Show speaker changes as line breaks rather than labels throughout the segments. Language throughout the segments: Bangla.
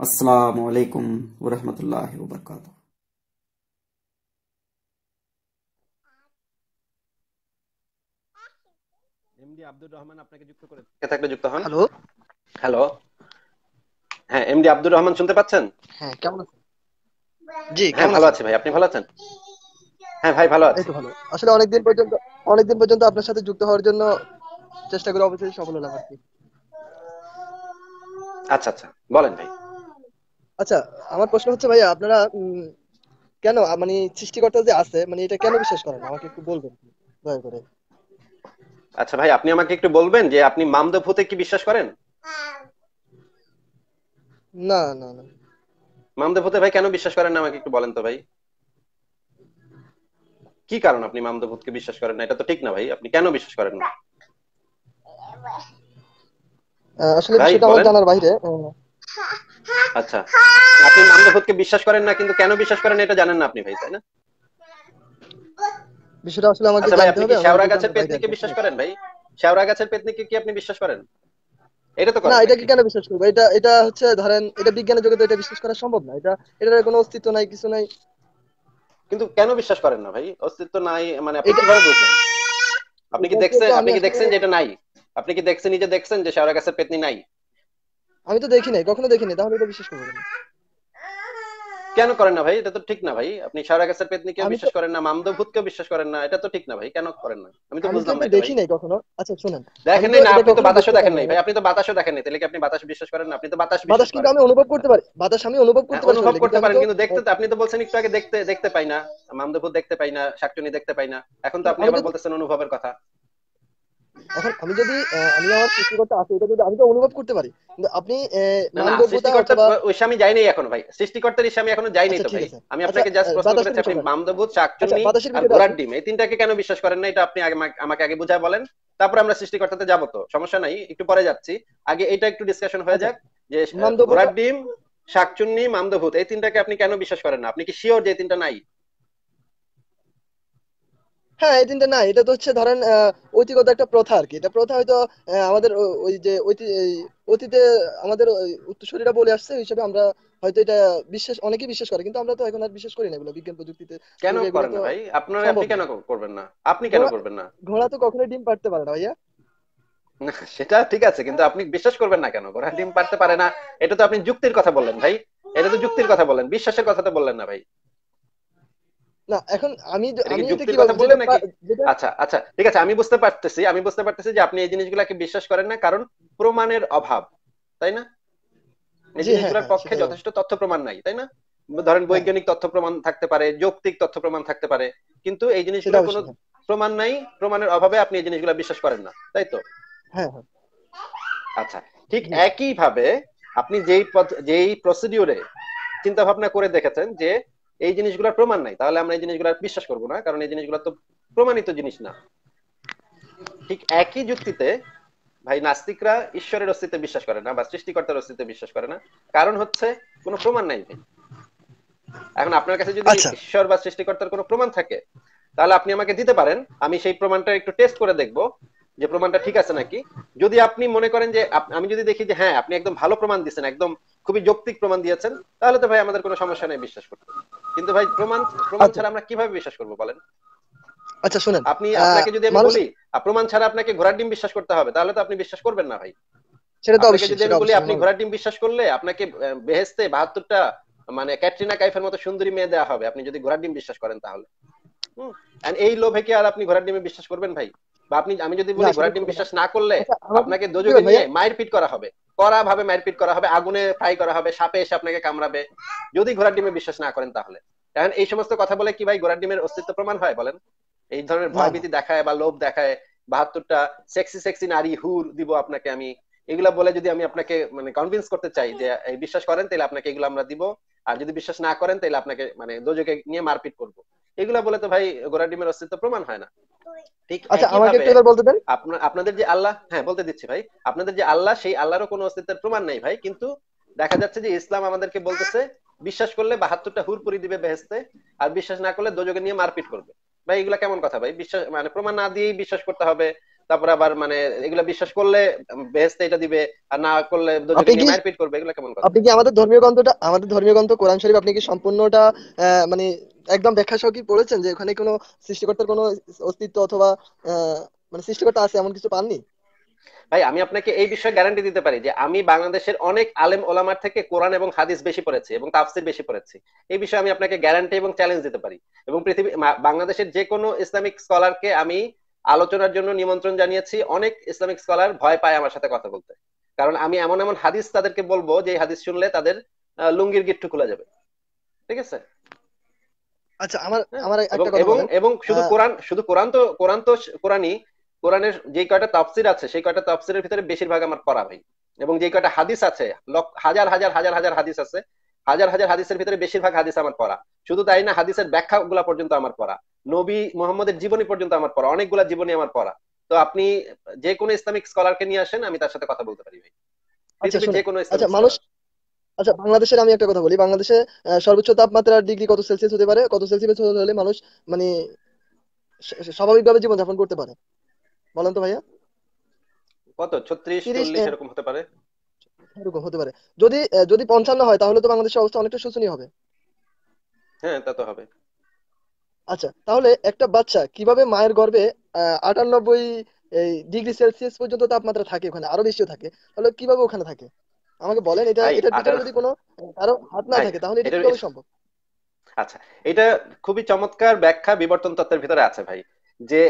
আসসালামু আলাইকুম ওরহমতুল্লাহ ওবরকাত
এমডি আব্দুর রহমান আপনাকে যুক্ত করে থাকলে যুক্ত হন?
হ্যালো?
হ্যালো? হ্যাঁ এমডি আব্দুর রহমান শুনতে পাচ্ছেন?
হ্যাঁ কেমন আছেন? জি
হ্যাঁ ভালো আছি ভাই আপনি ভালো আছেন? হ্যাঁ ভাই ভালো আছি।
ভালো। আসলে অনেকদিন পর্যন্ত অনেকদিন পর্যন্ত আপনার সাথে যুক্ত হওয়ার জন্য চেষ্টা করে অবশ্যই সফল হলাম আর কি।
আচ্ছা আচ্ছা বলেন ভাই।
আচ্ছা আমার প্রশ্ন হচ্ছে ভাইয়া আপনারা কেন মানে সৃষ্টিকর্তা যে আছে মানে এটা কেন বিশ্বাস করেন? আমাকে একটু বলবেন দয়া করে।
আচ্ছা ভাই আপনি আমাকে একটু বলবেন যে আপনি মামদো ভূতে কি বিশ্বাস করেন?
না না না।
মামদো ভূতে ভাই কেন বিশ্বাস করেন না আমাকে একটু বলেন তো ভাই। কি কারণ আপনি মামদো ভূতকে বিশ্বাস করেন না? এটা তো ঠিক না ভাই আপনি কেন বিশ্বাস করেন না?
আসলে বিষয়টা আমার জানার বাইরে
আচ্ছা। আপনি মামদো ভূতকে বিশ্বাস করেন না কিন্তু কেন বিশ্বাস করেন এটা জানেন না আপনি ভাই তাই না?
বিষয়টা আসলে আমাকে
আচ্ছা
জানতে হবে
কি
আমার
শেওড়া গাছের পেতনিকে
কি।
বিশ্বাস করেন ভাই? শেওড়া গাছের পেতনিকে কি আপনি বিশ্বাস করেন? এটা তো
না
করেন
এটাকে কেন বিশ্বাস করব? এটা এটা হচ্ছে ধরেন এটা বিজ্ঞানের জগতে এটা বিশ্বাস করা সম্ভব না। এটা এটার কোনো অস্তিত্ব নাই কিছু নাই।
কিন্তু কেন বিশ্বাস করেন না ভাই? অস্তিত্ব নাই মানে আপনি
এটা-
কীভাবে বুঝলেন? আপনি কি দেখছেন আপনি কি দেখছেন যে এটা নাই? আপনি কি দেখছেন নিজে দেখছেন যে শেওড়া গাছের পেতনি নাই?
আমি তো দেখি নাই কখনো দেখি নাই তাহলে এটা বিশ্বাস করব কেন
কেন করেন না ভাই? এটা তো ঠিক না ভাই। আপনি শেওড়া গাছের পেতনিকে
আমি
বিশ্বাস করেন না মামদো ভূতকে বিশ্বাস করেন না এটা তো ঠিক না ভাই। কেন করেন না? আমি তো বুঝলাম না
দেখি নাই কখনো। আচ্ছা শুনেন।
দেখেন না আপনি তো বাতাসও দেখেন নাই ভাই। আপনি তো বাতাসও দেখেন নাই তাহলে কি আপনি বাতাস বিশ্বাস করেন না? আপনি তো বাতাস
বাতাস কিন্তু আমি অনুভব করতে পারি। বাতাস আমি অনুভব করতে পারি
অনুভব করতে পারেন কিন্তু দেখতে তো আপনি তো বলছেন একটু আগে দেখতে দেখতে পাই না। মামদপুর দেখতে পাই না শাকচুনি দেখতে পাই না। এখন তো আপনি আবার বলতেছেন অনুভবের কথা।
এখন আমি যদি আমি আমার সৃষ্টিকর্তা আছে এটা যদি আমি তো অনুভব করতে পারি কিন্তু আপনি
ওই আমি যাইনি এখনও ভাই। সৃষ্টিকর্তার এখনও যাইনি
আচ্ছা,
তো ভাই। আমি
আচ্ছা,
আপনাকে জাস্ট প্রশ্ন করেছি আপনি মামদবুত শাকচুনি
আচ্ছা,
আর ঘোড়ার ডিম এই তিনটাকে কেন বিশ্বাস করেন না? এটা আপনি আগে আমাকে- আগে বুঝায় বলেন। তারপর আমরা সৃষ্টিকর্তাতে যাব তো সমস্যা নাই একটু পরে যাচ্ছি। আগে এটা একটু ডিসকাশন হয়ে
আচ্ছা,
যাক যে ঘোড়ার ডিম শাকচুন্নি মামদভূত এই তিনটাকে আপনি কেন বিশ্বাস করেন না? আপনি কি শিওর যে তিনটা নাই?
হ্যাঁ এই দিনটা না এটা তো হচ্ছে ধরেন ঐতিগত একটা প্রথা আর কি। এটা প্রথা হয়তো আমাদের ওই যে অতীতে আমাদের উত্তরসূরিরা বলে আসছে ওই হিসাবে আমরা হয়তো এটা বিশ্বাস অনেকেই বিশ্বাস করে কিন্তু আমরা তো এখন আর বিশ্বাস করি না এগুলো বিজ্ঞান প্রযুক্তিতে।
কেন করেন ভাই? আপনার আপনি কেন করবেন না? আপনি কেন করবেন না?
ঘোড়া তো কখনোই ডিম পারতে পারে না ভাইয়া।
সেটা ঠিক আছে কিন্তু আপনি বিশ্বাস করবেন না কেন? ঘোড়া ডিম পারতে পারে না এটা তো আপনি যুক্তির কথা বললেন ভাই। এটা তো যুক্তির কথা বললেন বিশ্বাসের কথা তো বললেন না ভাই।
না এখন আমি আমি এটা
যুক্তির
কি
কথা নাকি? আচ্ছা আচ্ছা ঠিক আছে আমি বুঝতে পারতেছি আমি বুঝতে পারতেছি যে আপনি এই জিনিসগুলোকে বিশ্বাস করেন না কারণ প্রমাণের অভাব তাই না? এই
হ্যাঁ,
জিনিসগুলোর
হ্যাঁ,
পক্ষে যথেষ্ট তথ্য প্রমাণ নাই তাই না? ধরেন বৈজ্ঞানিক তথ্য প্রমাণ থাকতে পারে যৌক্তিক তথ্য প্রমাণ থাকতে পারে কিন্তু এই জিনিসগুলো কোনো
হ্যাঁ।
প্রমাণ নাই প্রমাণের অভাবে আপনি এই জিনিসগুলো বিশ্বাস করেন না তাই তো?
হ্যাঁ হ্যাঁ।
আচ্ছা ঠিক একই ভাবে আপনি যেই পথ- যেই প্রসিডিওরে চিন্তা ভাবনা করে দেখেছেন যে এই জিনিসগুলোর প্রমাণ নাই। তাহলে আমরা এই জিনিসগুলো বিশ্বাস করব না কারণ এই জিনিসগুলো তো প্রমাণিত জিনিস না। ঠিক একই যুক্তিতে ভাই নাস্তিকরা ঈশ্বরের অস্তিত্বে বিশ্বাস করে না বা সৃষ্টিকর্তার অস্তিত্বে বিশ্বাস করে না। কারণ হচ্ছে কোনো প্রমাণ নাই ভাই। এখন আপনার কাছে যদি
আচ্ছা।
ঈশ্বর বা সৃষ্টিকর্তার কোনো প্রমাণ থাকে তাহলে আপনি আমাকে দিতে পারেন। আমি সেই প্রমাণটা একটু টেস্ট করে দেখব। যে প্রমাণটা ঠিক আছে নাকি? যদি আপনি মনে করেন যে আমি যদি দেখি যে হ্যাঁ আপনি একদম ভালো প্রমাণ দিয়েছেন একদম খুবই যৌক্তিক প্রমাণ দিয়েছেন তাহলে তো ভাই আমাদের কোনো সমস্যা নেই বিশ্বাস করতে। কিন্তু ভাই প্রমাণ প্রমাণ
আচ্ছা।
ছাড়া আমরা কীভাবে বিশ্বাস করব বলেন?
আচ্ছা শুনেন
আপনি আপনাকে যদি আমি বলি প্রমাণ ছাড়া আপনাকে ঘোড়ার ডিম বিশ্বাস করতে হবে তাহলে তো আপনি বিশ্বাস করবেন না ভাই।
সেটা তো অবশ্যই
যদি আমি বলি আপনি
আমার-
ঘোড়ার ডিম বিশ্বাস করলে আপনাকে বেহেস্তে বাহাত্তরটা মানে ক্যাটরিনা কাইফের মতো সুন্দরী মেয়ে দেওয়া হবে আপনি যদি ঘোড়ার ডিম বিশ্বাস করেন তাহলে। এই লোভে কি আর আপনি ঘোড়ার ডিমে বিশ্বাস করবেন ভাই? বা আপনি আমি যদি বলি ঘোড়ার ডিম বিশ্বাস না করলে
আচ্ছা,
আপনাকে দোজকে নিয়ে
ভাইয়া?
মায়ের পিট করা হবে। কড়া ভাবে মায়ের পিট করা হবে আগুনে ফ্রাই করা হবে সাপে এসে আপনাকে কামড়াবে। যদি ঘোড়ার ডিমে বিশ্বাস না করেন তাহলে। কারণ এই সমস্ত কথা বলে কি ভাই ঘোড়ার ডিমের অস্তিত্ব প্রমাণ হয় বলেন? এই ধরনের ভয়ভীতি দেখায় বা লোভ দেখায় বাহাত্তরটা সেক্সি সেক্সি নারী হুর দিব আপনাকে আমি। এগুলা বলে যদি আমি আপনাকে মানে কনভিন্স করতে চাই যে এই বিশ্বাস করেন তাহলে আপনাকে এগুলো আমরা দিব। আর যদি বিশ্বাস না করেন তাহলে আপনাকে মানে দোজকে নিয়ে মারপিট করব। এগুলা বলে তো ভাই ঘোড়ার ডিমের অস্তিত্ব প্রমাণ হয় না। ঠিক
আচ্ছা আমাকে একটু বলতে দেন।
আপনার আপনাদের যে আল্লাহ হ্যাঁ বলতে দিচ্ছি ভাই। আপনাদের যে আল্লাহ সেই আল্লাহরও কোনো অস্তিত্বের প্রমাণ নেই ভাই। কিন্তু দেখা যাচ্ছে যে ইসলাম আমাদেরকে বলতেছে বিশ্বাস করলে বাহাত্তরটা হুর পুরি দিবে বেহেস্তে আর বিশ্বাস না করলে দোজকে নিয়ে মারপিট করবে। ভাই এগুলা কেমন কথা ভাই? বিশ্বাস মানে প্রমাণ না দিয়েই বিশ্বাস করতে হবে তারপরে আবার মানে এগুলা বিশ্বাস করলে বেহেস্তে এটা দিবে আর না করলে মারপিট করবে এগুলা কেমন কথা?
আপনি কি আমাদের ধর্মীয় গ্রন্থটা আমাদের ধর্মীয় গ্রন্থ কোরআন শরীফ আপনি কি সম্পূর্ণটা মানে একদম ব্যাখ্যা সহ কি পড়েছেন যে ওখানে কোনো সৃষ্টিকর্তার কোনো অস্তিত্ব অথবা মানে সৃষ্টিকর্তা আছে এমন কিছু পাননি?
ভাই, আমি আপনাকে এই বিষয়ে গ্যারান্টি দিতে পারি যে আমি বাংলাদেশের অনেক আলেম ওলামার থেকে কোরআন এবং হাদিস বেশি পড়েছি এবং তাফসির বেশি পড়েছি। এই বিষয়ে আমি আপনাকে গ্যারান্টি এবং চ্যালেঞ্জ দিতে পারি। এবং পৃথিবী বাংলাদেশের যে কোনো ইসলামিক স্কলারকে আমি আলোচনার জন্য নিমন্ত্রণ জানিয়েছি। অনেক ইসলামিক স্কলার ভয় পায় আমার সাথে কথা বলতে। কারণ আমি এমন এমন হাদিস তাদেরকে বলব যে হাদিস শুনলে তাদের লুঙ্গির গিট্টু খোলা যাবে। ঠিক আছে?
আচ্ছা আমার
হ্যাঁ,
আমার
এবং
একটা কথা
এবং এবং শুধু কোরআন শুধু কোরআন তো কোরআন তো কোরআনই। কোরআনের যে কয়টা তাফসির আছে সেই কয়টা তাফসিরের ভিতরে বেশিরভাগ আমার পড়া ভাই। এবং যে কয়টা হাদিস আছে হাজার হাজার হাজার হাজার হাদিস আছে। হাজার হাজার হাদিসের ভিতরে বেশিরভাগ হাদিস আমার পড়া। শুধু তাই না হাদিসের ব্যাখ্যা গুলা পর্যন্ত আমার পড়া। নবী মোহাম্মদের জীবনী পর্যন্ত আমার পড়া। অনেকগুলা জীবনী আমার পড়া। তো আপনি যে কোনো ইসলামিক স্কলারকে নিয়ে আসেন আমি তার সাথে কথা বলতে পারি ভাই।
আচ্ছা
যে কোনো
আচ্ছা মানুষ আচ্ছা বাংলাদেশের আমি একটা কথা বলি। বাংলাদেশে সর্বোচ্চ তাপমাত্রার ডিগ্রি কত সেলসিয়াস হতে পারে? কত সেলসিয়াস হলে মানুষ মানে স্বাভাবিকভাবে জীবনযাপন করতে পারে? বলেন তো ভাইয়া।
কত? ছত্রিশ
তিরিশ
চল্লিশ এরকম হতে পারে?
এরকম হতে পারে। যদি যদি পঞ্চান্ন হয় তাহলে তো বাংলাদেশের অবস্থা অনেকটা শোচনীয় হবে।
হ্যাঁ তা তো হবে।
আচ্ছা তাহলে একটা বাচ্চা কীভাবে মায়ের গর্ভে আটানব্বই ডিগ্রি সেলসিয়াস পর্যন্ত তাপমাত্রা থাকে ওখানে? আরও বেশিও থাকে। তাহলে কীভাবে ওখানে থাকে? আমাকে বলেন এটা এটার ভিতরে যদি কোনো কারও হাত না থাকে তাহলে এটা কীভাবে সম্ভব?
আচ্ছা এটা খুবই চমৎকার ব্যাখ্যা বিবর্তন তত্ত্বের ভিতরে আছে ভাই। যে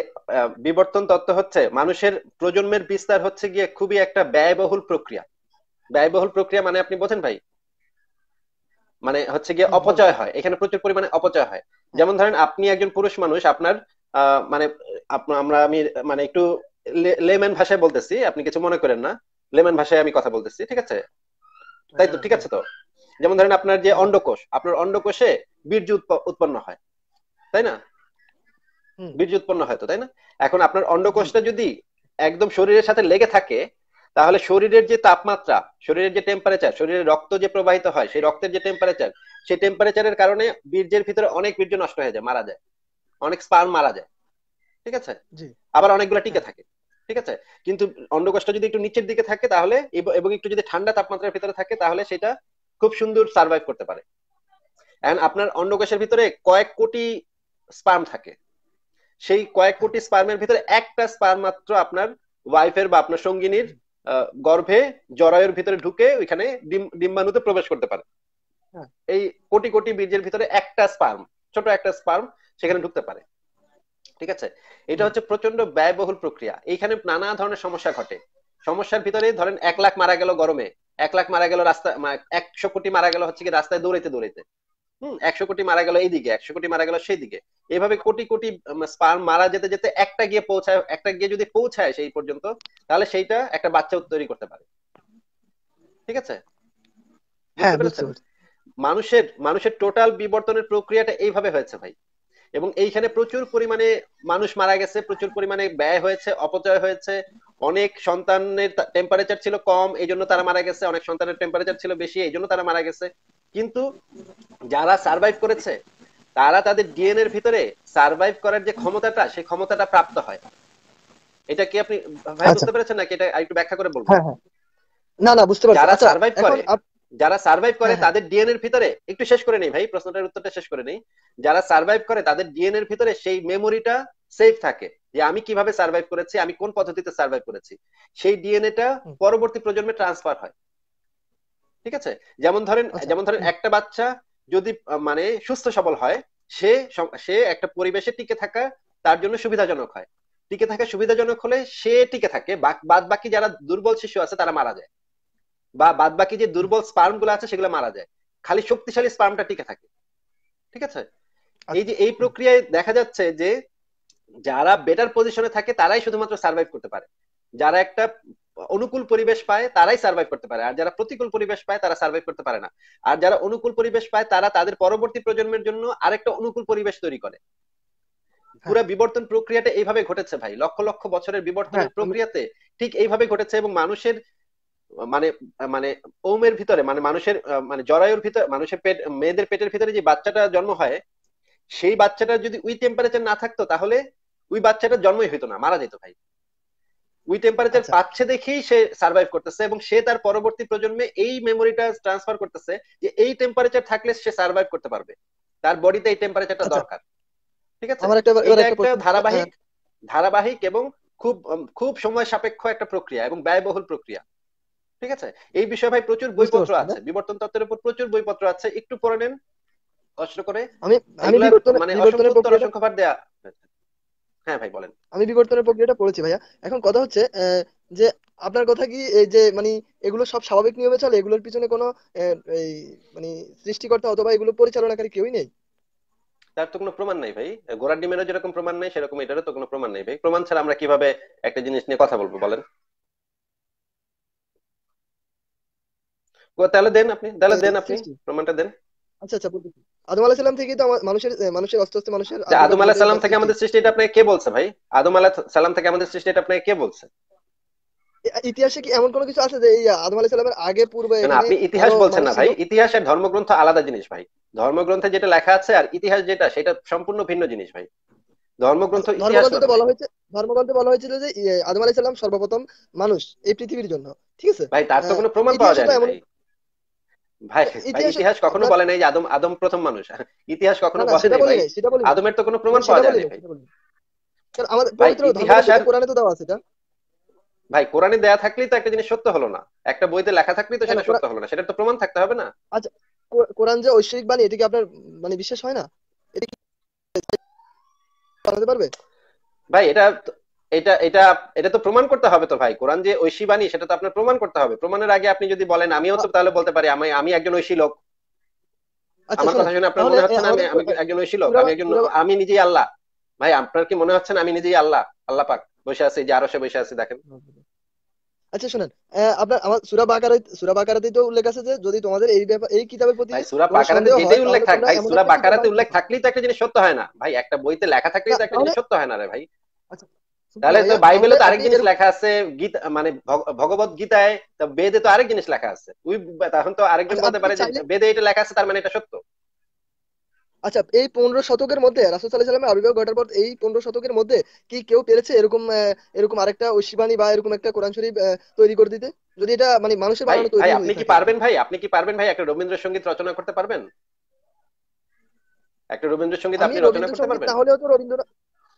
বিবর্তন তত্ত্ব হচ্ছে মানুষের প্রজন্মের বিস্তার হচ্ছে গিয়ে খুবই একটা ব্যয়বহুল প্রক্রিয়া। ব্যয়বহুল প্রক্রিয়া মানে আপনি বোঝেন ভাই? মানে হচ্ছে গিয়ে অপচয় হয় এখানে প্রচুর পরিমাণে অপচয় হয়। যেমন ধরেন আপনি একজন পুরুষ মানুষ আপনার আহ, মানে আমরা আমি মানে একটু লেম্যান ভাষায় বলতেছি আপনি কিছু মনে করেন না। লেম্যান ভাষায় আমি কথা বলতেছি ঠিক আছে? তাই তো ঠিক আছে তো? যেমন ধরেন আপনার যে অন্ডকোষ আপনার অন্ডকোষে বীর্য উৎপন্ন হয় তাই না? বীর্য উৎপন্ন হয় তো তাই না? এখন আপনার অন্ডকোষটা যদি একদম শরীরের সাথে লেগে থাকে তাহলে শরীরের যে তাপমাত্রা শরীরের যে টেম্পারেচার শরীরের রক্ত যে প্রবাহিত হয় সেই রক্তের যে টেম্পারেচার সেই টেম্পারেচারের কারণে বীর্যের ভিতরে অনেক বীর্য নষ্ট হয়ে যায় মারা যায়। অনেক স্পার্ম মারা যায় ঠিক আছে? আবার অনেকগুলো টিকে
হ্যাঁ।
থাকে। ঠিক আছে? কিন্তু অন্ডকোষটা যদি একটু নিচের দিকে থাকে তাহলে এবং একটু যদি ঠান্ডা তাপমাত্রার ভিতরে থাকে তাহলে সেটা খুব সুন্দর সার্ভাইভ করতে পারে। এন্ড আপনার অন্ডকোষের ভিতরে কয়েক কোটি স্পার্ম থাকে। সেই কয়েক কোটি স্পার্মের ভিতরে একটা স্পার্ম মাত্র আপনার ওয়াইফের বা আপনার সঙ্গিনীর গর্ভে জরায়ুর ভিতরে ঢুকে ওইখানে ডিম ডিম্বাণুতে প্রবেশ করতে পারে।
হ্যাঁ।
এই কোটি কোটি বীর্যের ভিতরে একটা স্পার্ম ছোট একটা স্পার্ম সেখানে ঢুকতে পারে। ঠিক আছে? এটা হচ্ছে প্রচণ্ড ব্যয়বহুল প্রক্রিয়া। এইখানে নানা ধরনের সমস্যা ঘটে। সমস্যার ভিতরে ধরেন এক লাখ মারা গেল গরমে। এক লাখ মারা গেল রাস্তা একশো কোটি মারা গেল হচ্ছে কি রাস্তায় দৌড়াইতে দৌড়াইতে। হম? একশো কোটি মারা গেল এইদিকে একশো কোটি মারা গেল সেই দিকে এভাবে কোটি কোটি স্পার্ম মারা যেতে যেতে একটা গিয়ে পৌঁছায় একটা গিয়ে যদি পৌঁছায় সেই পর্যন্ত তাহলে সেইটা একটা বাচ্চা তৈরি করতে পারে। ঠিক আছে?
হ্যাঁ
মানুষের মানুষের টোটাল বিবর্তনের প্রক্রিয়াটা এইভাবে হয়েছে ভাই। এবং এইখানে প্রচুর পরিমাণে মানুষ মারা গেছে প্রচুর পরিমাণে ব্যয় হয়েছে অপচয় হয়েছে। অনেক সন্তানের টেম্পারেচার ছিল কম এই জন্য তারা মারা গেছে। অনেক সন্তানের টেম্পারেচার ছিল বেশি এই জন্য তারা মারা গেছে। কিন্তু যারা সার্ভাইভ করেছে তারা তাদের ডিএনএ এর ভিতরে সার্ভাইভ করার যে ক্ষমতাটা সেই ক্ষমতাটা প্রাপ্ত হয়। এটা কি আপনি ভাই
আচ্ছা।
বুঝতে পেরেছেন নাকি? এটা একটু ব্যাখ্যা করে বলব
হ্যাঁ হ্যাঁ। না না বুঝতে পারছি।
যারা
আচ্ছা
সার্ভাইভ করে
আপ-
যারা সার্ভাইভ করে
হ্যাঁ হ্যাঁ।
তাদের ডিএনএ এর ভিতরে একটু শেষ করে নেই ভাই প্রশ্নটার উত্তরটা শেষ করে নেই। যারা সার্ভাইভ করে তাদের ডিএনএ এর ভিতরে সেই মেমোরিটা সেভ থাকে যে আমি কীভাবে সার্ভাইভ করেছি আমি কোন পদ্ধতিতে সার্ভাইভ করেছি। সেই ডিএনএটা পরবর্তী প্রজন্মে ট্রান্সফার হয়। ঠিক আছে? যেমন ধরেন
আচ্ছা।
যেমন ধরেন একটা বাচ্চা যদি মানে সুস্থ সবল হয় সে সে একটা পরিবেশে টিকে থাকা তার জন্য সুবিধাজনক হয়। টিকে থাকা সুবিধাজনক হলে সে টিকে থাকে বাদ বাকি যারা দুর্বল শিশু আছে তারা মারা যায়। বা বাদ বাকি যে দুর্বল স্পার্মগুলো আছে সেগুলো মারা যায়। খালি শক্তিশালী স্পার্মটা টিকে থাকে। ঠিক আছে? এই যে এই প্রক্রিয়ায় দেখা যাচ্ছে যে যারা বেটার পজিশনে থাকে তারাই শুধুমাত্র সার্ভাইভ করতে পারে। যারা একটা অনুকূল পরিবেশ পায় তারাই সার্ভাইভ করতে পারে। আর যারা প্রতিকূল পরিবেশ পায় তারা সার্ভাইভ করতে পারে না। আর যারা অনুকূল পরিবেশ পায় তারা তাদের পরবর্তী প্রজন্মের জন্য আরেকটা অনুকূল পরিবেশ তৈরি করে।
হ্যাঁ।
পুরো বিবর্তন প্রক্রিয়াটা এইভাবে ঘটেছে ভাই। লক্ষ লক্ষ বছরের
হ্যাঁ
বিবর্তনের প্রক্রিয়াতে ঠিক এইভাবে ঘটেছে এবং মানুষের মানে মানে ওমের ভিতরে মানে মানুষের মানে জরায়ুর ভিতরে মানুষের পেট মেয়েদের পেটের ভিতরে যে বাচ্চাটা জন্ম হয় সেই বাচ্চাটা যদি ওই টেম্পারেচার না থাকতো তাহলে ওই বাচ্চাটার জন্মই হইতো না মারা যেত ভাই। ওই টেম্পারেচার
আচ্ছা।
পাচ্ছে দেখেই সে সার্ভাইভ করতেছে এবং সে তার পরবর্তী প্রজন্মে এই মেমোরিটা ট্রান্সফার করতেছে যে এই টেম্পারেচার থাকলে সে সার্ভাইভ করতে পারবে। তার বডিতে এই টেম্পারেচারটা
আচ্ছা।
দরকার। ঠিক আছে? এটা
একটা
একটা ধারাবাহিক
হ্যাঁ,
ধারাবাহিক এবং খুব খুব সময় সাপেক্ষ একটা প্রক্রিয়া এবং ব্যয়বহুল প্রক্রিয়া। ঠিক আছে? এই বিষয়ে ভাই প্রচুর বইপত্র আছে। বিবর্তন তত্ত্বের উপর প্রচুর বইপত্র আছে। একটু পড়ে নেন। কষ্ট করে।
আমি আমি
মানে
বিবর্তনের
অসংখ্য অসংখ্যবার দেয়া হ্যাঁ ভাই বলেন।
আমি বিবর্তনের প্রক্রিয়াটা পড়েছি ভাইয়া। এখন কথা হচ্ছে যে আপনার কথা কি এই যে মানে এগুলো সব স্বাভাবিক নিয়মে চলে? এগুলোর পিছনে কোনো এই মানে সৃষ্টিকর্তা অথবা এগুলো পরিচালনাকারী কেউই নেই?
তার তো কোনো প্রমাণ নাই ভাই। ঘোড়ার ডিমেরও যেরকম প্রমাণ নাই সেরকম এটারও তো কোনো প্রমাণ নাই ভাই। প্রমাণ ছাড়া আমরা কীভাবে একটা জিনিস নিয়ে কথা বলব বলেন? তাহলে দেন আপনি তাহলে দেন আপনি প্রমাণটা দেন।
আচ্ছা আচ্ছা বলতেছি আদম আলাহিস সালাম থেকেই তো মানুষের মানুষের আস্তে আস্তে মানুষের
আদম আলাহ সালাম থেকে আমাদের সৃষ্টি এটা আপনাকে কে বলছে ভাই? আদম আলাহ সালাম থেকে আমাদের সৃষ্টি এটা আপনাকে কে বলছে?
ইতিহাসে কি এমন কোনো কিছু আছে যে আদম আলাহিস সালামের আগে পূর্বে
আপনি ইতিহাস বলছেন না ভাই। ইতিহাস আর ধর্মগ্রন্থ আলাদা জিনিস ভাই। ধর্মগ্রন্থে যেটা লেখা আছে আর ইতিহাস যেটা সেটা সম্পূর্ণ ভিন্ন জিনিস ভাই। ধর্মগ্রন্থ
ধর্মগ্রন্থে বলা হয়েছে ধর্মগ্রন্থে বলা হয়েছিল যে আদম আলাহিস সালাম সর্বপ্রথম মানুষ এই পৃথিবীর জন্য। ঠিক আছে?
ভাই তার তো কোনো প্রমাণ পাওয়া যায় না ভাই
ইতিহাসে
কখনো বলে নাই যে আদম আদম প্রথম মানুষ ইতিহাস কখনো বলে নাই। আদমের তো কোনো প্রমাণ পাওয়া যায়
আমাদের পবিত্র
ইতিহাস
কোরআনে তো দেওয়া আছে এটা
ভাই কোরআনে দেয়া থাকলেই তো একটা জিনিস সত্য হলো না একটা বইতে লেখা থাকলেই তো সেটা সত্য হলো না সেটা তো প্রমাণ থাকতে হবে না
কো- কোরআন যে ঐশ্বরিক বাণী এটা কি আপনার মানে বিশ্বাস হয় না এটা কি পারবে
ভাই এটা এটা এটা এটা তো প্রমাণ করতে হবে তো ভাই। কোরআন যে ঐশী বাণী সেটা তো আপনার প্রমাণ করতে হবে। প্রমাণের আগে আপনি যদি বলেন আমিও তো তাহলে বলতে পারি আমি আমি একজন ঐশী লোক।
আচ্ছা
আমার কথা শুনে আপনার মনে হচ্ছে না আমি আমি একজন ঐশী লোক? আমি একজন আমি নিজেই আল্লাহ। ভাই আপনার কি মনে হচ্ছে না আমি নিজেই আল্লাহ? আল্লাহ পাক। বসে আছি যে বসে আছি দেখেন।
আচ্ছা শুনেন আপনার আমার সুরা বাকারা সুরা বাকারাতে তো উল্লেখ আছে যে যদি তোমাদের এই ব্যাপার এই কিতাবের প্রতি
ভাই সুরা বাকারাতে যেটাই উল্লেখ থাক ভাই সুরা বাকারাতে উল্লেখ থাকলেই তো একটা জিনিস সত্য হয় না। ভাই একটা বইতে লেখা থাকলেই তো একটা জিনিস সত্য হয় না রে ভাই।
শুনুন
তাহলে তো বাইবেলে তো আরেক জিনিস লেখা আছে গীতা মানে ভগবত গীতায় তো বেদে তো আরেক জিনিস লেখা আছে। ওই তখন তো আরেকজন
আচ্ছা,
বলতে পারে যে বেদে এটা লেখা আছে তার মানে এটা সত্য।
আচ্ছা এই পনেরো শতকের মধ্যে রাসূল আলাইহি সাল্লামের আবির্ভাব ঘটার পর এই পনেরো শতকের মধ্যে কি কেউ পেরেছে এরকম এরকম আরেকটা ঐশীবাণী বা এরকম একটা কোরআন শরীফ তৈরি করে দিতে? যদি এটা মানে মানুষের বানানো তৈরি
আপনি কি পারবেন ভাই? আপনি কি পারবেন ভাই একটা রবীন্দ্রসঙ্গীত রচনা করতে পারবেন? একটা রবীন্দ্রসঙ্গীত আপনি রচনা করতে পারবেন?
না হলেও তো রবীন্দ্রনাথ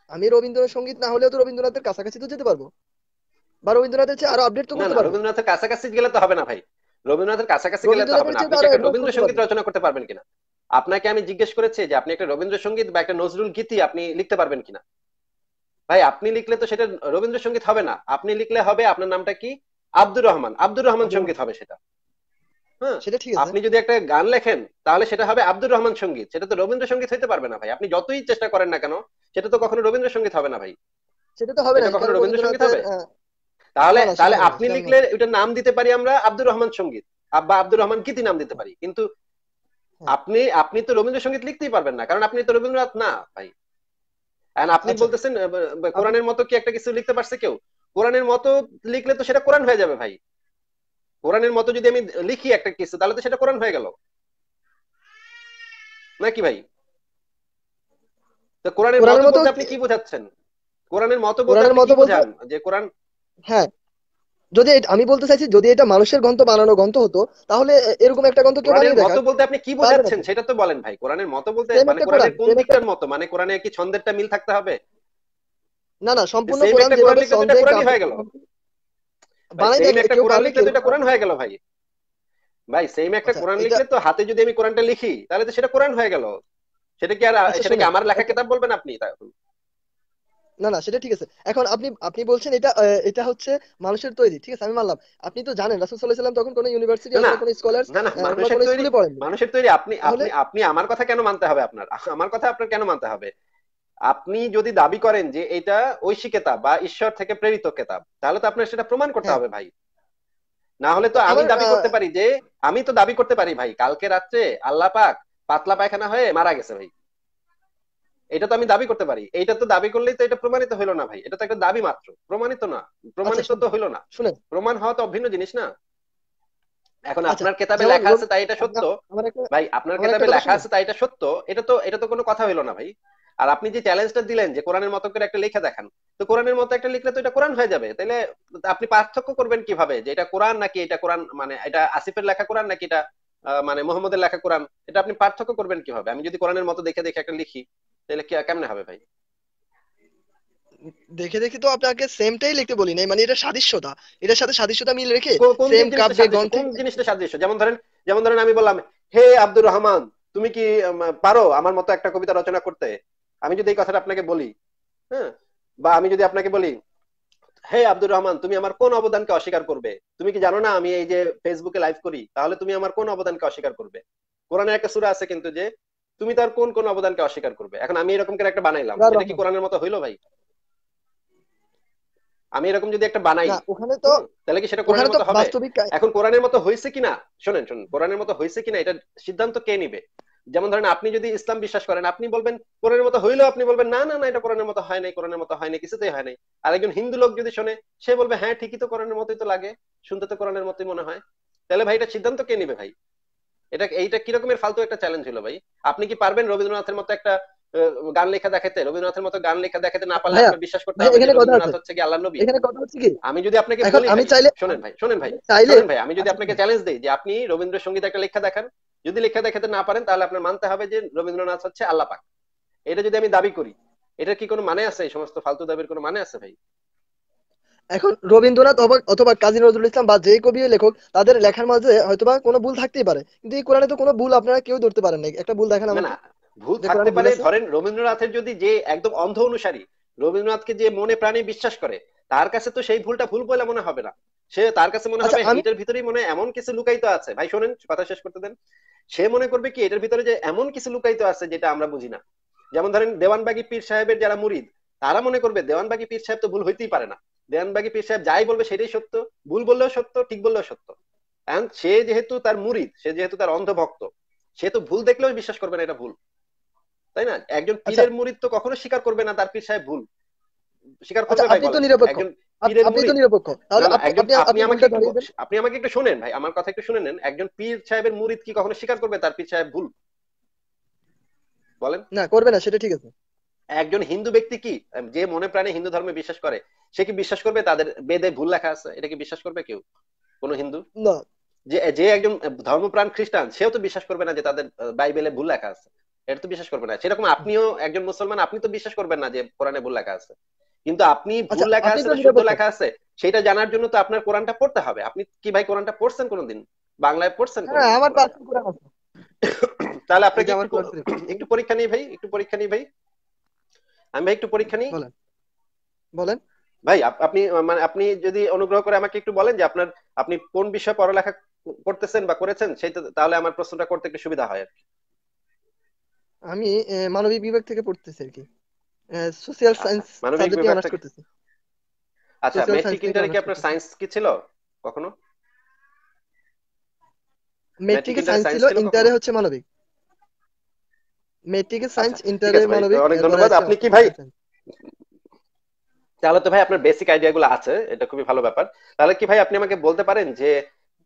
আমি রবীন্দ্রসঙ্গীত না হলেও তো রবীন্দ্রনাথের কাছাকাছি তো যেতে পারব। বা রবীন্দ্রনাথের চেয়ে আরও আপডেট তো করতে পারব।
রবীন্দ্রনাথের কাছাকাছি গেলে তো হবে না ভাই। রবীন্দ্রনাথের কাছাকাছি গেলে তো হবে না। রবীন্দ্রসঙ্গীত রচনা করতে পারবেন কিনা? আপনাকে আমি জিজ্ঞেস করেছি যে আপনি একটা রবীন্দ্রসঙ্গীত বা একটা নজরুল গীতি আপনি লিখতে পারবেন কিনা? ভাই আপনি লিখলে তো সেটা রবীন্দ্রসঙ্গীত হবে না। আপনি লিখলে হবে আপনার নামটা কি? আব্দুর রহমান। আব্দুর রহমান সংগীত হবে সেটা।
সেটা ঠিক আছে।
আপনি যদি একটা গান লেখেন তাহলে সেটা হবে আব্দুর রহমান সংগীত। সেটা তো রবীন্দ্রসঙ্গীত হইতে পারবে না ভাই। আপনি যতই চেষ্টা করেন না কেন সেটা তো কখনো রবীন্দ্রসঙ্গীত হবে না ভাই।
সেটা তো হবে না
কখনো রবীন্দ্রসঙ্গীত হবে? তাহলে
না, না,
তাহলে আপনি লিখলে ওইটার নাম দিতে পারি আমরা আব্দুর রহমান সংগীত। বা আব্দুর রহমান গীতি নাম দিতে পারি। কিন্তু
হ্যাঁ।
আপনি আপনি তো রবীন্দ্রসঙ্গীত লিখতেই পারবেন না কারণ আপনি তো রবীন্দ্রনাথ না ভাই। আপনি
আচ্ছা।
বলতেছেন কোরআনের মতো কি একটা কিছু লিখতে পারছে কেউ? কোরআনের মতো লিখলে তো সেটা কোরআন হয়ে যাবে ভাই। কোরআনের মতো যদি আমি লিখি একটা কিছু তাহলে তো সেটা কোরআন হয়ে গেল। নাকি ভাই? তো কোরআনের মতো আপনি কি বোঝাচ্ছেন? কোরআনের মতো
কোরআনের মতো
বোঝান যে কোরআন
হ্যাঁ। যদি আমি বলতে চাইছি যদি এটা মানুষের গ্রন্থ বানানো গ্রন্থ হতো তাহলে এরকম একটা গ্রন্থ কেউ বানিয়ে
মতো
দেখাক
বলতে আপনি কি বোঝাচ্ছেন? সেটা তো বলেন ভাই। কোরআনের মতো বলতে মানে কোরআনের কোন দিকটার মতো? মানে কোরআনে কি ছন্দেরটা মিল থাকতে হবে?
না না সম্পূর্ণ কোরআন যেভাবে ছন্দে
হয়ে গেল।
বানাই
সেম একটা কোরআন লিখলে তো কোরআন হয়ে গেল ভাই। ভাই সেম একটা
আচ্ছা,
কোরআন লিখলে তো হাতে যদি আমি কোরআনটা লিখি তাহলে তো সেটা কোরআন হয়ে গেল। সেটা কি আর
আচ্ছা,
সেটা কি আমার লেখা কিতাব বলবেন আপনি?
না না সেটা ঠিক আছে। এখন আপনি আপনি বলছেন এটা এটা হচ্ছে মানুষের তৈরি। ঠিক আছে আমি মানলাম। আপনি তো জানেন রাসূল সাল্লাল্লাহু আলাইহি তখন কোনো ইউনিভার্সিটি
না,
অথবা কোনো স্কলার
না না মানুষের তৈরি মানুষের তৈরি আপনি আপনি আপনি আমার কথা কেন মানতে হবে আপনার? আমার কথা আপনার কেন মানতে হবে? আপনি যদি দাবি করেন যে এটা ঐশী কেতাব বা ঈশ্বর থেকে প্রেরিত কেতাব তাহলে তো আপনার সেটা প্রমাণ করতে
হ্যাঁ।
হবে ভাই। না হলে তো আমি দাবি করতে পারি যে আমি তো দাবি করতে পারি ভাই। কালকে রাত্রে আল্লাহ পাক পাতলা পায়খানা হয়ে মারা গেছে ভাই। এটা তো আমি দাবি করতে পারি। এটা তো দাবি করলেই তো এটা প্রমাণিত হইল না ভাই। এটা তো একটা দাবি মাত্র। প্রমাণিত না। প্রমাণিত
আচ্ছা,
তো হইল না। প্রমাণ হওয়া তো অভিন্ন জিনিস না। এখন
আচ্ছা,
আপনার কেতাবে লেখা আছে তাই এটা সত্য। ভাই আপনার কেতাবে লেখা আছে তাই এটা সত্য। এটা তো এটা তো কোনো কথা হইল না ভাই। আর আপনি যে চ্যালেঞ্জটা দিলেন যে কোরআনের মতো করে একটা লেখা দেখান তো কোরআনের মতো একটা লিখলে তো এটা কোরআন হয়ে যাবে। তাহলে আপনি পার্থক্য করবেন কীভাবে? যে এটা কোরআন নাকি এটা কোরআন মানে এটা আসিফের লেখা কোরআন নাকি এটা মানে মোহাম্মদের লেখা কোরআন এটা আপনি পার্থক্য করবেন কীভাবে? আমি যদি কোরআনের মতো দেখে দেখে একটা লিখি তাহলে কেমনে হবে ভাই?
দেখে দেখে তো আপনাকে সেমটাই লিখতে বলি নাই মানে এটা সাদৃশ্যতা। এটার সাথে সাদৃশ্যতা মিল রেখে সেম কাব্যে? গ্রন্থে
কোন জিনিসটা সাদৃশ্য? যেমন ধরেন যেমন ধরেন আমি বললাম হে আব্দুর রহমান তুমি কি পারো আমার মতো একটা কবিতা রচনা করতে? আমি যদি এই কথাটা আপনাকে বলি হ্যাঁ বা আমি যদি আপনাকে বলি হে আব্দুর রহমান তুমি আমার কোন অবদানকে অস্বীকার করবে? তুমি কি জানো না আমি এই যে ফেসবুকে লাইভ করি? তাহলে তুমি আমার কোন অবদানকে অস্বীকার করবে? কোরআনের একটা সূরা আছে কিন্তু যে তুমি তার কোন কোন অবদানকে অস্বীকার করবে? এখন আমি এরকম করে একটা বানাইলাম। এটা কি। কোরআনের মতো হইল ভাই? আমি এরকম যদি একটা বানাই
ওখানে তো
তাহলে কি সেটা কোরআনের মতো হবে? এখন কোরআনের মতো হয়েছে কিনা? শোনেন শুনুন কোরআনের মতো হয়েছে কিনা? এটা সিদ্ধান্ত কে নিবে? যেমন ধরেন আপনি যদি ইসলাম বিশ্বাস করেন আপনি বলবেন কোরআনের মতো হইলেও আপনি বলবেন না না না এটা কোরআনের মতো হয় নাই কোরআনের মতো হয় নাই কিছুতেই হয় নাই। আর একজন হিন্দু লোক যদি শোনে সে বলবে হ্যাঁ ঠিকই তো কোরআনের মতোই তো লাগে শুনতে তো কোরআনের মতোই মনে হয়। তাহলে ভাই এটা সিদ্ধান্ত কে নিবে ভাই? এটা এইটা কিরকমের ফালতু একটা চ্যালেঞ্জ হলো ভাই? আপনি কি পারবেন রবীন্দ্রনাথের মতো একটা গান লেখা দেখাতে রবীন্দ্রনাথের মতো গান লেখা দেখাতে না পারলে আপনার বিশ্বাস করতে হবে রবীন্দ্রনাথ হচ্ছে কি আল্লাহ নবী।
এখানে কথা হচ্ছে কি?
আমি যদি আপনাকে বলি
আমি চাইলে
শোনেন ভাই শোনেন ভাই শোনেন ভাই আমি যদি আপনাকে চ্যালেঞ্জ দিই যে আপনি রবীন্দ্রসঙ্গীত একটা লেখা দেখান যদি লেখা দেখাতে না পারেন তাহলে আপনার মানতে হবে যে রবীন্দ্রনাথ হচ্ছে আল্লাহ পাক। এটা যদি আমি দাবি করি এটার কি কোনো মানে আছে? এই সমস্ত ফালতু দাবির কোনো মানে আছে ভাই?
এখন রবীন্দ্রনাথ অথবা কাজী নজরুল ইসলাম বা যে কবি লেখক তাদের লেখার মাঝে হয়তোবা কোনো ভুল থাকতেই পারে। কিন্তু এই কোরআনে তো কোনো ভুল আপনারা কেউ ধরতে পারেন না একটা ভুল দেখেন
না ভুল থাকতে পারে ধরেন রবীন্দ্রনাথের যদি যে একদম অন্ধ অনুসারী রবীন্দ্রনাথকে যে মনে প্রাণে বিশ্বাস করে তার কাছে তো সেই ভুলটা ভুল বলে মনে হবে না। সে তার কাছে মনে
আচ্ছা,
হবে এটার ভিতরেই মনে এমন কিছু লুকায়িত আছে। ভাই শোনেন কথা শেষ করতে দেন। সে মনে করবে কি এটার ভিতরে যে এমন কিছু লুকায়িত আছে যেটা আমরা বুঝি না। যেমন ধরেন দেওয়ানবাগি পীর সাহেবের যারা মুরিদ তারা মনে করবে দেওয়ানবাগি পীর সাহেব তো ভুল হইতেই পারে না। দেওয়ানবাগি পীর সাহেব যাই বলবে সেটাই সত্য ভুল বললেও সত্য ঠিক বললেও সত্য। And সে যেহেতু তার মুরিদ সে যেহেতু তার অন্ধ ভক্ত সে তো ভুল দেখলেও বিশ্বাস করবে না এটা ভুল। তাই না? একজন
আচ্ছা।
পীরের মুরিদ তো কখনো স্বীকার করবে না তার পীর সাহেব ভুল। স্বীকার
আচ্ছা
করবে ভাই
আপনি তো নিরপেক্ষ। আপনি তো নিরপেক্ষ।
আমাকে একটু
ধরিয়ে দেন।
আপনি আমাকে একটু শুনেন ভাই আমার কথা একটু শুনে নেন একজন পীর সাহেবের মুরিদ কি কখনো স্বীকার করবে তার পীর সাহেব ভুল? বলেন।
না করবে না সেটা ঠিক আছে।
একজন হিন্দু ব্যক্তি কি? যে মনে প্রাণে হিন্দু ধর্মে বিশ্বাস করে সে কি বিশ্বাস করবে? তাদের বেদে ভুল লেখা আছে এটা কি বিশ্বাস করবে কেউ? কোন হিন্দু?
না।
যে যে একজন ধর্মপ্রাণ খ্রিস্টান সেও তো বিশ্বাস করবে না যে তাদের বাইবেলে ভুল লেখা আছে। এটা তো বিশ্বাস করবে না। সেরকম আপনিও একজন মুসলমান আপনি তো বিশ্বাস করবেন না যে কোরআনে ভুল লেখা আছে। কিন্তু আপনি ভুল
আচ্ছা,
লেখা আছে শুদ্ধ লেখা আছে সেটা জানার জন্য তো আপনার কোরআনটা পড়তে হবে। আপনি কি ভাই কোরআনটা পড়ছেন কোনোদিন? বাংলায় পড়ছেন
হ্যাঁ আমার কোরআন? আছে।
তাহলে আপনাকে
আমার
একটু পরীক্ষা নিই ভাই একটু পরীক্ষা নিই ভাই। আমি ভাই একটু পরীক্ষা নিই।
বলেন। বলেন।
ভাই আপনি মানে আপনি যদি অনুগ্রহ করে আমাকে একটু বলেন যে আপনার আপনি কোন বিষয়ে পড়ালেখা করতেছেন বা করেছেন সেটা তাহলে আমার প্রশ্নটা করতে একটু সুবিধা হয় আর কি।
আমি মানবিক বিভাগ থেকে পড়তেছি আর কি। সোশিয়াল সায়েন্স
মানবিক
সাবজেক্টে
বিভাগ
অনার্স করতেছি।
আচ্ছা মেট্রিক ইন্টারে কি আপনার সায়েন্স কি ছিল কখনো?
মেট্রিকে সায়েন্স ছিল ইন্টারে হচ্ছে মানবিক। মেট্রিকে সায়েন্স
আচ্ছা,
ইন্টারে মানবিক
অনেক ধন্যবাদ। আপনি কি ভাই- তাহলে তো ভাই আপনার বেসিক আইডিয়া গুলো আছে এটা খুবই ভালো ব্যাপার। তাহলে কি ভাই আপনি আমাকে বলতে পারেন যে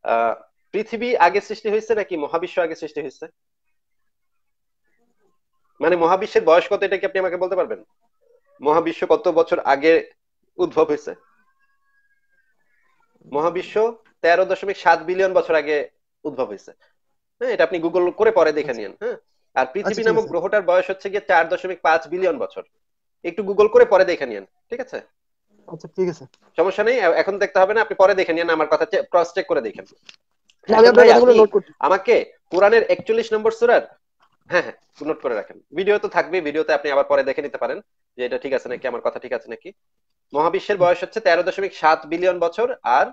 আহ, পৃথিবী আগে সৃষ্টি হয়েছে নাকি মহাবিশ্ব আগে সৃষ্টি হয়েছে? মানে মহাবিশ্বের বয়স কত এটা কি আপনি আমাকে বলতে পারবেন? মহাবিশ্ব কত বছর আগে উদ্ভব হয়েছে? মহাবিশ্ব তেরো দশমিক সাত বিলিয়ন বছর আগে উদ্ভব হয়েছে। হ্যাঁ এটা আপনি গুগল করে পরে দেখে
আচ্ছা।
নিন হ্যাঁ। আর পৃথিবী
আচ্ছা,
নামক গ্রহটার বয়স হচ্ছে গিয়ে চার দশমিক পাঁচ বিলিয়ন বছর। একটু গুগল করে পরে দেখে নিন ঠিক আছে?
আচ্ছা ঠিক আছে।
সমস্যা নেই এখন দেখতে হবে না আপনি পরে দেখে নিন আমার কথা ক্রস চেক করে দেখেন।
করছি।
আমাকে কোরআনের একচল্লিশ নম্বর সুরার হ্যাঁ হ্যাঁ নোট করে রাখেন। ভিডিও তো থাকবে ভিডিওতে আপনি আবার পরে দেখে নিতে পারেন যে এটা ঠিক আছে নাকি আমার কথা ঠিক আছে নাকি। মহাবিশ্বের বয়স হচ্ছে তেরো দশমিক সাত বিলিয়ন বছর আর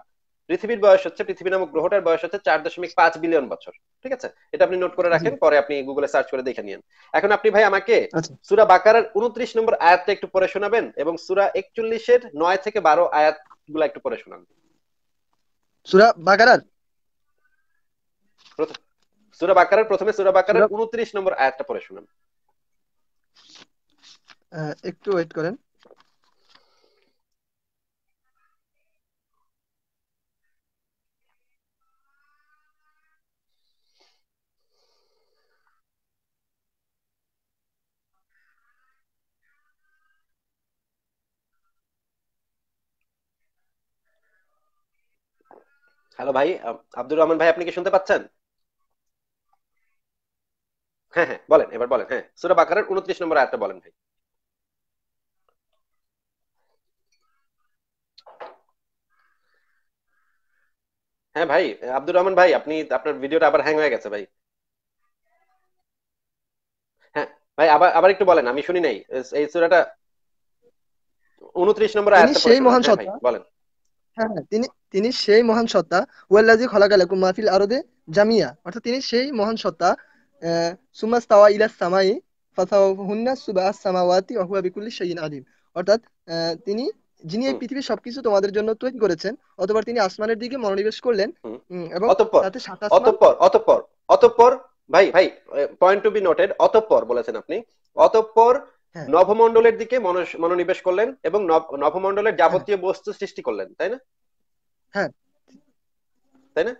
পৃথিবীর বয়স হচ্ছে পৃথিবী নামক গ্রহটার বয়স হচ্ছে চার দশমিক পাঁচ বিলিয়ন বছর। ঠিক আছে? এটা আপনি নোট করে রাখেন পরে আপনি গুগলে সার্চ করে দেখে নিন এখন আপনি ভাই আমাকে
আচ্ছা।
সুরা বাকারার উনত্রিশ নম্বর আয়াতটা একটু পড়ে শোনাবেন এবং সুরা একচল্লিশের নয় থেকে বারো আয়াতগুলা একটু পড়ে শোনান।
সুরা বাকারার?
সুরা বাকারের প্রথমে সুরা বাকারের 29 নম্বর আয়াতটা পড়ে শুনুন।
একটু ওয়েট করেন।
হ্যালো ভাই আব্দুর রহমান ভাই আপনি কি শুনতে পাচ্ছেন? হ্যাঁ হ্যাঁ বলেন এবার বলেন হ্যাঁ। সূরা বাকারার 29 নম্বর আয়াতটা বলেন ভাই। হ্যাঁ ভাই আব্দুর রহমান ভাই আপনি আপনার ভিডিওটা আবার হ্যাং হয়ে গেছে ভাই। হ্যাঁ ভাই আবার আবার একটু বলেন আমি শুনি নাই। এই সূরাটা 29 নম্বর
তিনি
আয়াতটা
সেই মহান
হ্যাঁ
সত্তা।
বলেন।
হ্যাঁ হ্যাঁ তিনি তিনি সেই মহান সত্তা ওয়াল্লাযী খলাকা লাকুম আরদে জামিয়া। অর্থাৎ তিনি সেই মহান সত্তা স্তাওয়া ইলাস সামাই ফাসাওয়াহুন্না সুবআস সামাওয়াতি ওয়া হুয়া বিকুল্লি শাইইন আলিম। অর্থাৎ তিনি যিনি এই পৃথিবীর সবকিছু তোমাদের জন্য তৈরি করেছেন অতঃপর তিনি আসমানের দিকে মনোনিবেশ করলেন এবং
অতঃপর
তাতে সাত আসমান
অতঃপর অতঃপর অতঃপর ভাই ভাই পয়েন্ট টু বি নোটেড অতঃপর বলেছেন আপনি। অতঃপর
হ্যাঁ।
নভমণ্ডলের দিকে মনোনিবেশ করলেন এবং নভমণ্ডলের
হ্যাঁ।
যাবতীয় বস্তু সৃষ্টি করলেন তাই না?
হ্যাঁ।
তাই না?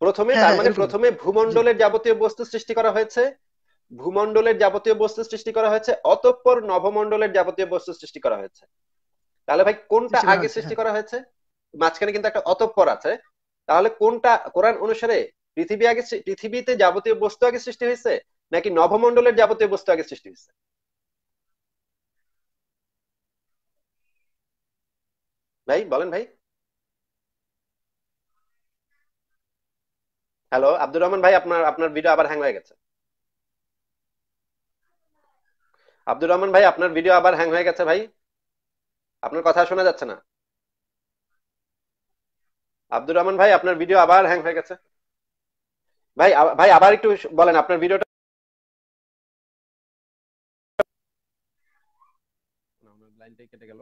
প্রথমে
হ্যাঁ
তার
হ্যাঁ
মানে প্রথমে ভূমণ্ডলের যাবতীয় বস্তু সৃষ্টি করা হয়েছে। ভূমণ্ডলের যাবতীয় বস্তু সৃষ্টি করা হয়েছে অতঃপর নভমণ্ডলের যাবতীয় বস্তু সৃষ্টি করা হয়েছে। তাহলে ভাই কোনটা আগে সৃষ্টি
হ্যাঁ।
করা হয়েছে? মাঝখানে কিন্তু একটা অতঃপর আছে। তাহলে কোনটা কোরআন অনুসারে পৃথিবী আগে পৃথিবীতে যাবতীয় বস্তু আগে সৃষ্টি হয়েছে নাকি নভমণ্ডলের যাবতীয় বস্তু আগে সৃষ্টি হয়েছে? ভাই বলেন ভাই। হ্যালো আব্দুর রহমান ভাই, আপনার আপনার ভিডিও আবার হ্যাং হয়ে গেছে। আব্দুর রহমান ভাই, আপনার ভিডিও আবার হ্যাং হয়ে গেছে ভাই। আপনার কথা শোনা যাচ্ছে না। আব্দুর রহমান ভাই, আপনার ভিডিও আবার হ্যাং হয়ে গেছে। ভাই ভাই, আবার একটু বলেন, আপনার ভিডিওটা লাইনটাই কেটে গেল।